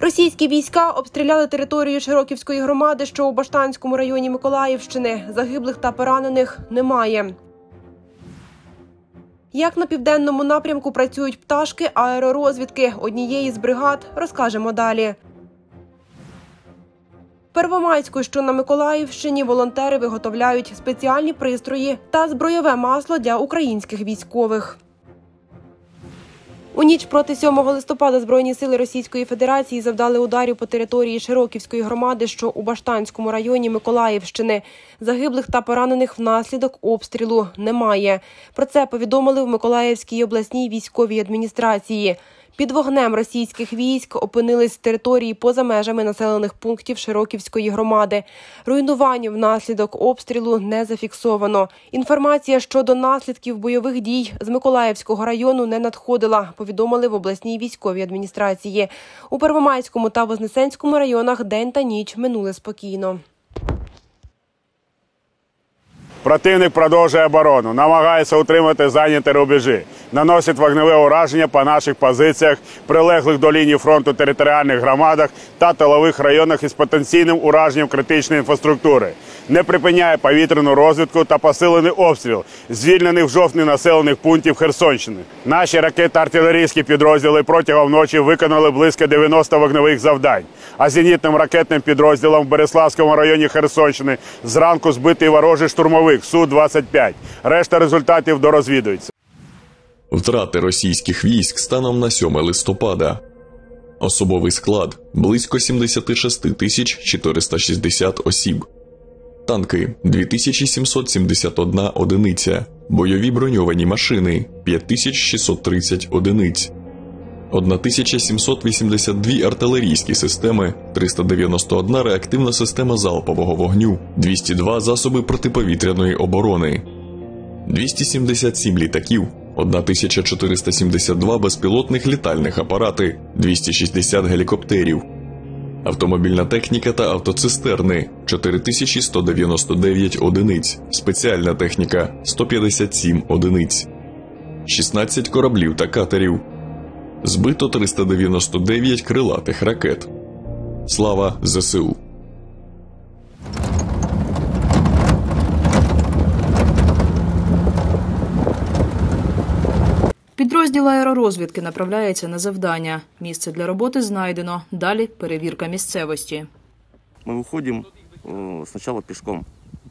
Російські війська обстріляли територію Широківської громади, що у Баштанському районі Миколаївщини. Загиблих та поранених немає. Як на південному напрямку працюють пташки аеророзвідки однієї з бригад, розкажемо далі. Первомайську, що на Миколаївщині, волонтери виготовляють спеціальні пристрої та збройове масло для українських військових. У ніч проти 7 листопада Збройні сили Російської Федерації завдали ударів по території Широківської громади, що у Баштанському районі Миколаївщини. Загиблих та поранених внаслідок обстрілу немає. Про це повідомили в Миколаївській обласній військовій адміністрації. Під вогнем російських військ опинились території поза межами населених пунктів Широківської громади. Руйнувань внаслідок обстрілу не зафіксовано. Інформація щодо наслідків бойових дій з Миколаївського району не надходила. Повідомили в обласній військовій адміністрації. У Первомайському та Вознесенському районах день та ніч минули спокійно. Противник продовжує оборону, намагається утримати зайняті рубежі, наносить вогневе ураження по наших позиціях, прилеглих до лінії фронту територіальних громадах та тилових районах із потенційним ураженням критичної інфраструктури, не припиняє повітряну розвідку та посилений обстріл звільнених в жовтні населених пунктів Херсонщини. Наші ракетно-артилерійські підрозділи протягом ночі виконали близько 90 вогневих завдань. А зенітним ракетним підрозділом в Береславському районі Херсонщини зранку збитий ворожий штурмовик Су-25. Решта результатів дорозвідується. Втрати російських військ станом на 7 листопада. Особовий склад близько 76 тисяч 460 осіб. Танки 2771 одиниця. Бойові броньовані машини 5630 одиниць. 1782 артилерійські системи, 391 реактивна система залпового вогню, 202 засоби протиповітряної оборони, 277 літаків, 1472 безпілотних літальних апарати, 260 гелікоптерів, автомобільна техніка та автоцистерни 4199 одиниць, спеціальна техніка 157 одиниць, 16 кораблів та катерів. Збито 399 крилатих ракет. Слава ЗСУ. Підрозділ аеророзвідки направляється на завдання. Місце для роботи знайдено. Далі перевірка місцевості. Мы выходим э, сначала пешком.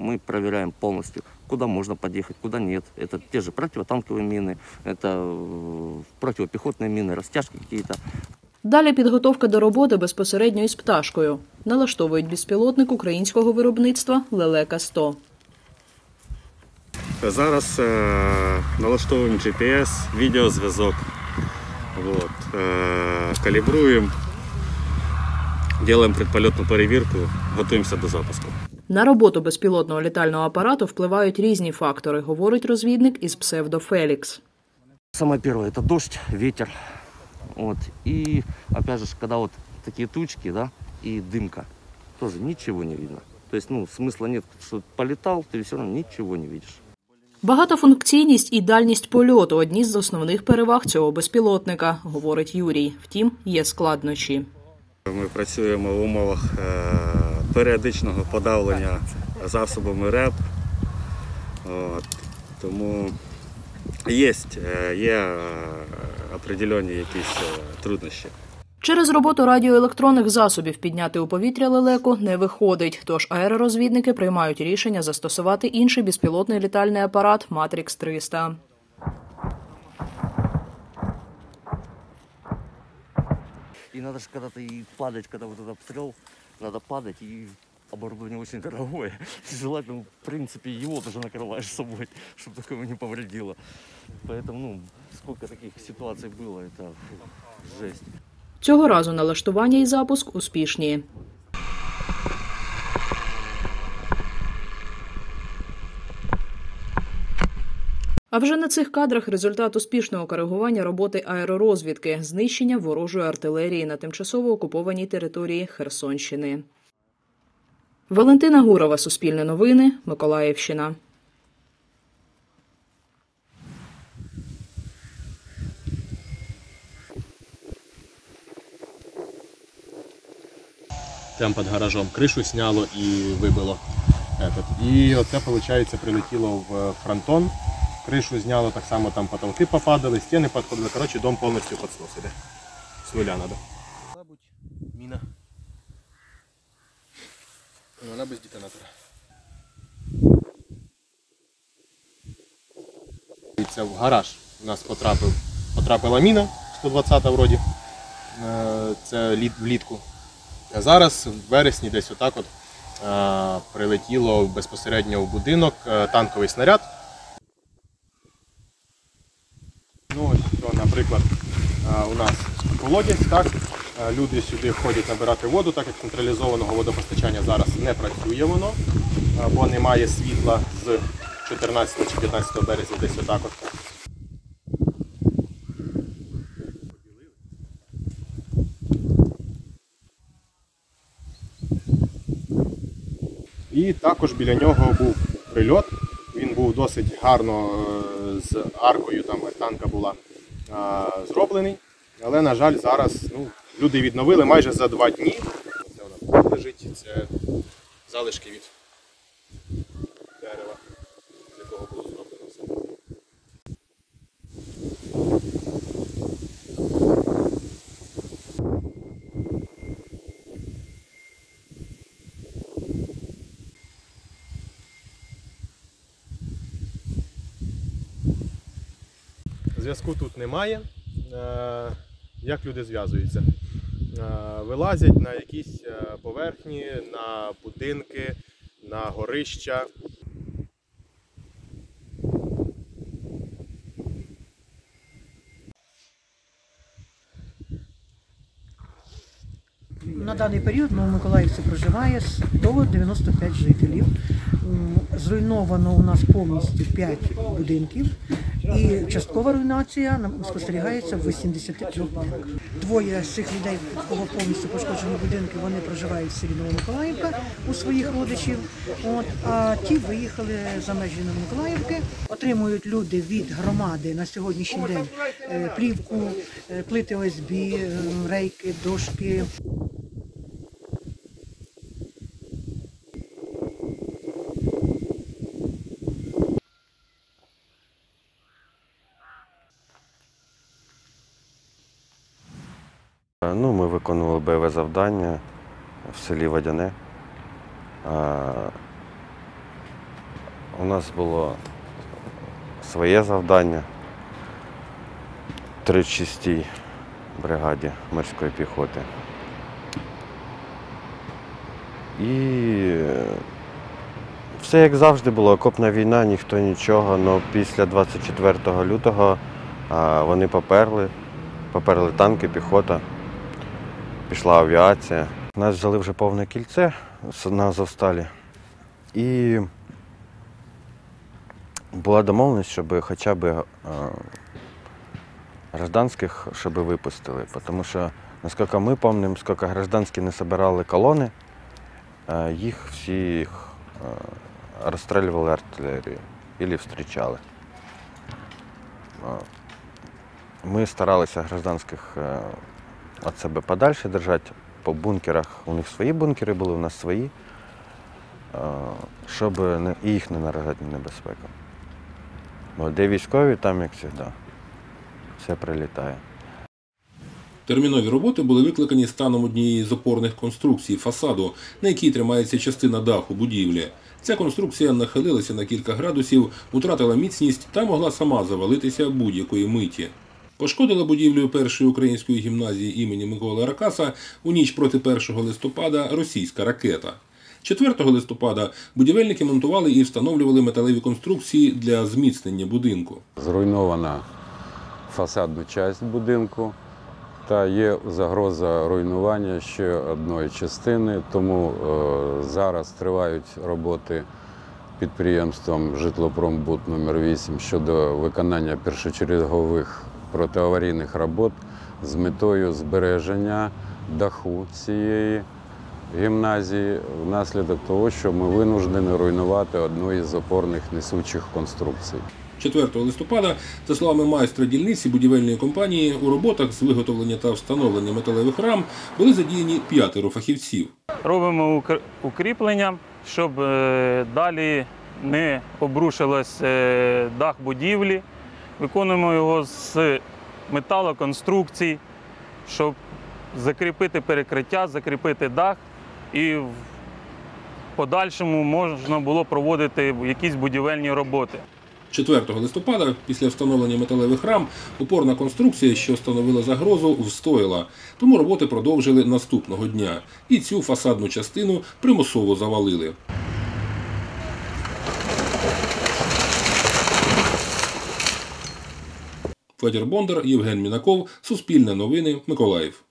Мы проверяем полностью, куда можно подъехать, куда нет. Это те же противотанковые мины, это э, противопехотные мины, растяжки какие-то. Далі підготовка до роботи безпосередньо із пташкою. Налаштовують безпілотник українського виробництва Лелека 100 Зараз е, налаштовуємо GPS, відеозв'язок. Вот. Е, калібруємо, робимо предпольотну перевірку, готуємося до запуску. На роботу безпілотного літального апарату впливають різні фактори, говорить розвідник із псевдо Фелікс. Самое первое это дождь, ветер. Вот. И опять же, когда вот такие тучки, да, и дымка, тоже ничего не видно. То есть, ну, смысла нет, что полетал, ты все равно ничего не видишь. Багатофункційність і дальність польоту одні з основних переваг цього безпілотника, говорить Юрій. Втім, є складнощі. Ми працюємо в умовах е, періодичного подавлення засобами РЕП. Тому є, е, є е, определені якісь труднощі. Через роботу радіоелектронних засобів підняти у повітря лелеку не виходить, тож аеророзвідники приймають рішення застосувати інший безпілотний літальний апарат Матрікс 300 И надо же когда-то и падать, когда вот этот обстрел, надо падать, и оборудование очень дорогое. Желательно, в принципе, его тоже накрываешь с собой, чтобы такого не повредило. Поэтому, ну, сколько таких ситуаций было, это фу, жесть. Цього разу налаштування і запуск успішні. А вже на цих кадрах результат успішного коригування роботи аеророзвідки, знищення ворожої артилерії на тимчасово окупованій території Херсонщини. Валентина Гурова, Суспільне новини, Миколаївщина. Прямо під гаражом. Кришу сняло і вибило. Этот. І оце, виходить, прилетіло в фронтон. Кришу зняло, так само там потолки попадали, стіни підходили. Коротше, дом повністю під снос іде. З нуля треба. Мабуть, міна. Вона без детонатора. Це в гараж у нас потрапив, потрапила міна 120-та вроді. Е, Це літ, влітку. А зараз в вересні десь отак от е, прилетіло безпосередньо в будинок е, танковий снаряд. Ну, ось, наприклад, е, у нас колодязь, так? Люди сюди ходять набирати воду, так як централізованого водопостачання зараз не працює воно, бо немає світла з 14 чи 15 березня десь отак от. І також біля нього був прильот. Він був досить гарно е, з аркою, там танка була а, зроблений. Але, на жаль, зараз ну, люди відновили майже за два дні. Це нас лежить, це залишки від дерева, Зв'язку тут немає. Е, Як люди зв'язуються? Е, Вилазять на якісь е, поверхні, на будинки, на горища. На даний період в Новомиколаївці проживає 195 жителів. Зруйновано у нас повністю 5 будинків. І часткова руйнація спостерігається в 83 будинках. Двоє з цих людей, кого повністю пошкоджені будинки, вони проживають в селі Новомиколаївка у своїх родичів. От, а ті виїхали за межі Новомиколаївки. Отримують люди від громади на сьогоднішній день е, плівку, е, плити ОСБ, рейки, дошки. Ну, ми виконували бойове завдання в селі Водяне. У нас було своє завдання. В 36-й бригаді морської піхоти. І е, все як завжди було, окопна війна, ніхто нічого, але після 24 лютого вони поперли, поперли танки, піхота пішла авіація. Нас взяли вже повне кільце на Азовсталі. І була домовленість, щоб хоча б е, гражданських щоб випустили. Тому що, наскільки ми пам'ятаємо, скільки гражданські не збирали колони, е, їх всіх е, розстрілювали артилерією або зустрічали. Е, Ми старалися гражданських від себе подальше держати. По бункерах у них свої бункери були, у нас свої, щоб їх не наражати на небезпеку. Бо де військові, там, як завжди, все прилітає. Термінові роботи були викликані станом однієї з опорних конструкцій фасаду, на якій тримається частина даху будівлі. Ця конструкція нахилилася на кілька градусів, втратила міцність та могла сама завалитися будь-якої миті. Пошкодила будівлю першої української гімназії імені Миколи Ракаса у ніч проти 1 листопада російська ракета. 4 листопада будівельники монтували і встановлювали металеві конструкції для зміцнення будинку. Зруйнована фасадну частину будинку та є загроза руйнування ще одної частини, тому е, зараз тривають роботи підприємством Житлопромбуд номер 8 щодо виконання першочергових протиаварійних робот з метою збереження даху цієї гімназії внаслідок того, що ми винуждені руйнувати одну із опорних несучих конструкцій. 4 листопада, за словами майстра дільниці будівельної компанії, у роботах з виготовлення та встановлення металевих рам були задіяні п'ятеро фахівців. Робимо укр- укріплення, щоб е, далі не обрушилось е, дах будівлі. Виконуємо його з металоконструкцій, щоб закріпити перекриття, закріпити дах і в подальшому можна було проводити якісь будівельні роботи. 4 листопада, після встановлення металевих рам, опорна конструкція, що становила загрозу, встояла. Тому роботи продовжили наступного дня. І цю фасадну частину примусово завалили. Федір Бондар, Євген Мінаков, Суспільне новини, Миколаїв.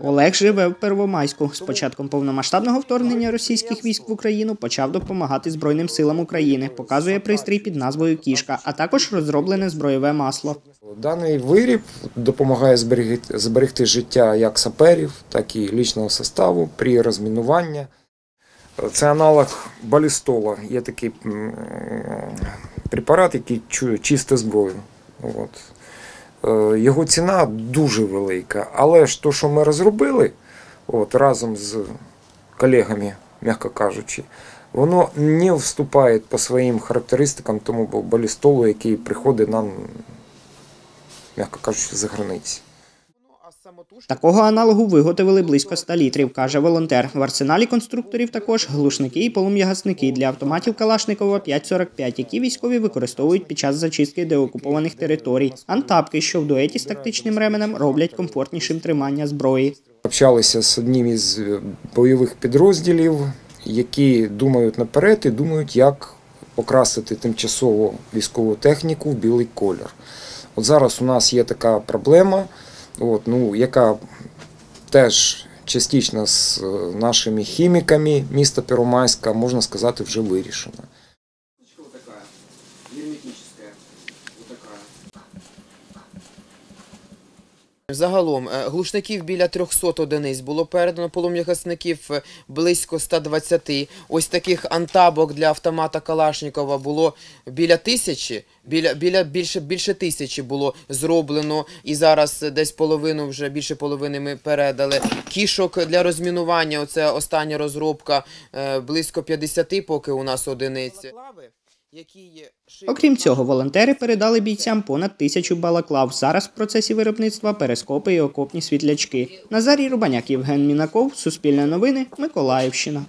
Олег живе в Первомайську. З початком повномасштабного вторгнення російських військ в Україну почав допомагати Збройним силам України. Показує пристрій під назвою Кішка, а також розроблене збройове масло. Даний виріб допомагає зберегти, зберегти життя як саперів, так і лічного составу при розмінуванні. Це аналог балістола. Є такий препарат, який чисте зброю. От. Е, Його ціна дуже велика. Але ж то, що ми розробили от, разом з колегами, м'яко кажучи, воно не вступає по своїм характеристикам тому балістолу, який приходить нам, м'яко кажучи, за границі. Такого аналогу виготовили близько 100 літрів, каже волонтер. В арсеналі конструкторів також глушники і полум'ягасники для автоматів Калашникова 5.45, які військові використовують під час зачистки деокупованих територій. Антапки, що в дуеті з тактичним ременем роблять комфортнішим тримання зброї. Общалися з одним із е, бойових підрозділів, які думають наперед і думають, як покрасити тимчасово військову техніку в білий колір. От зараз у нас є така проблема, от, ну, яка теж частично з е, нашими хіміками міста Первомайська, можна сказати, вже вирішена. Загалом е, глушників біля 300 одиниць було передано полум'ягасників е, близько 120. Ось таких антабок для автомата Калашникова було біля тисячі. Біля, біля більше, більше тисячі було зроблено, і зараз десь половину, вже більше половини ми передали. Кішок для розмінування, оце остання розробка, е, близько 50 поки у нас одиниць. Окрім цього, волонтери передали бійцям понад тисячу балаклав. Зараз в процесі виробництва перескопи і окопні світлячки. Назарій Рубаняк, Євген Мінаков, Суспільне новини, Миколаївщина.